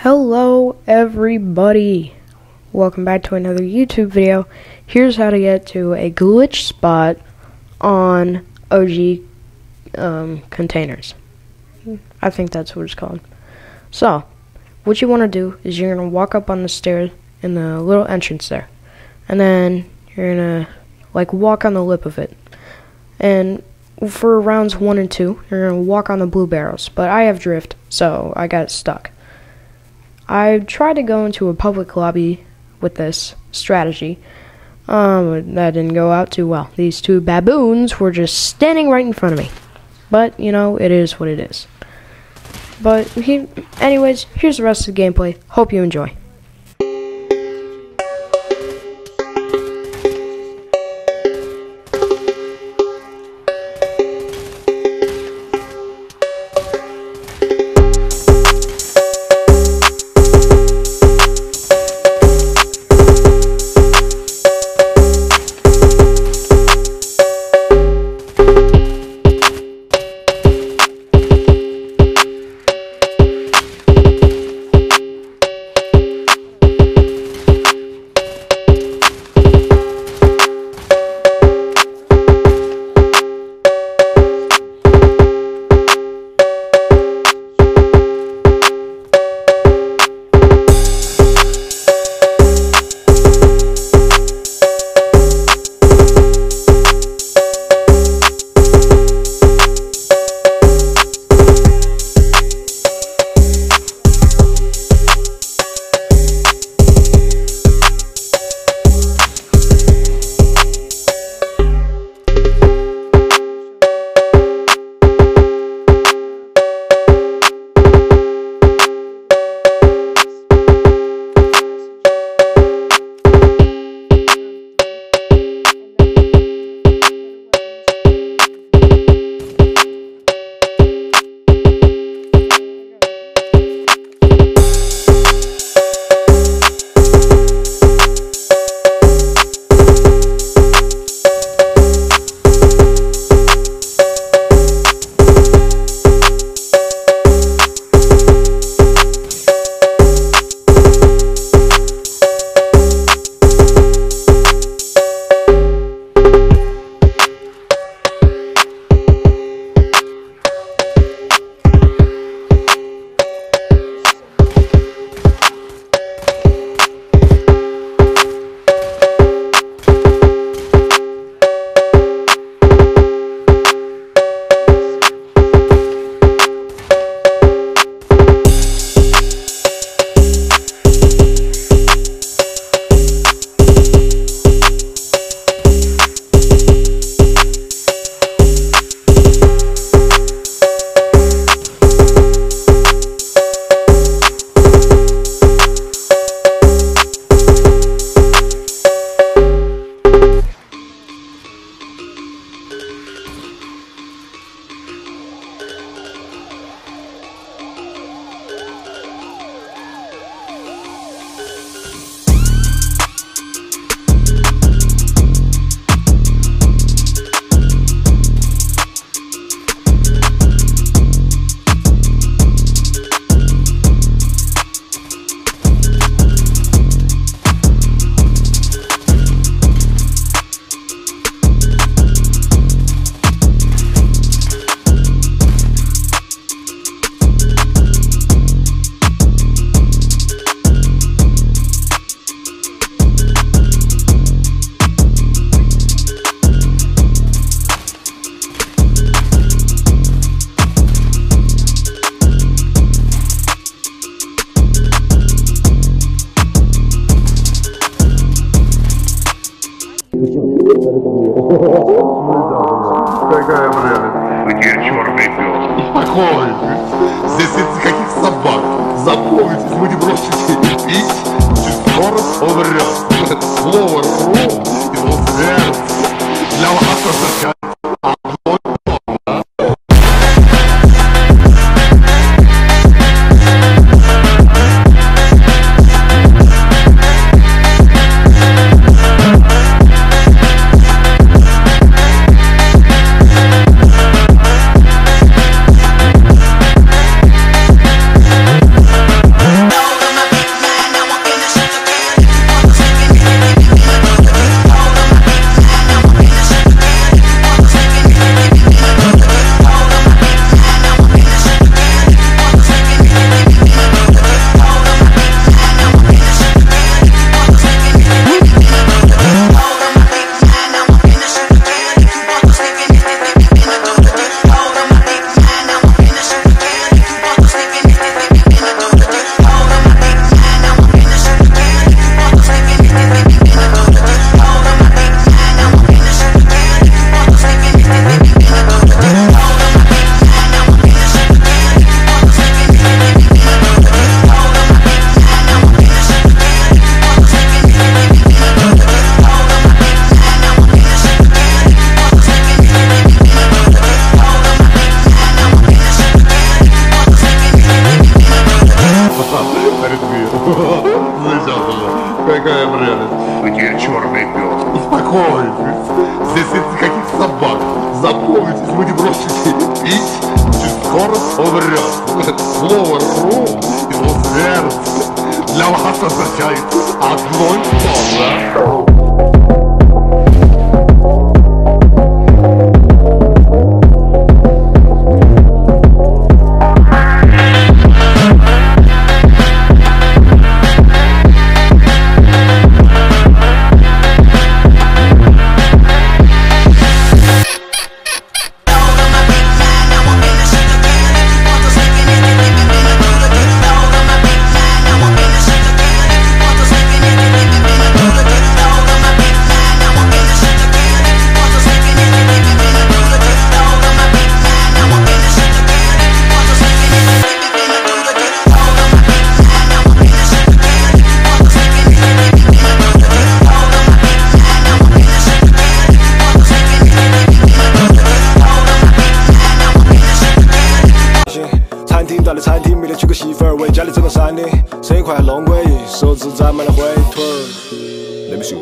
Hello everybody! Welcome back to another YouTube video. Here's how to get to a glitch spot on OG um, containers. I think that's what it's called. So, what you want to do is you're going to walk up on the stairs in the little entrance there. And then you're going to like walk on the lip of it. And for rounds 1 and 2, you're going to walk on the blue barrels. But I have drift, so I got stuck. I tried to go into a public lobby with this strategy. Um, that didn't go out too well. These two baboons were just standing right in front of me. But, you know, it is what it is. But, he, anyways, here's the rest of the gameplay. Hope you enjoy. Какая прелесть. Где черный пес? Какой? Здесь нет никаких собак. Запомните, мы не бросим себе пить, и скоро умрет. Слово «ру» его смерть. Для вас означает он рвет слово «ру» его сердце для вас означает одно и то же. 安生一快龙弄归手指沾满了灰腿儿。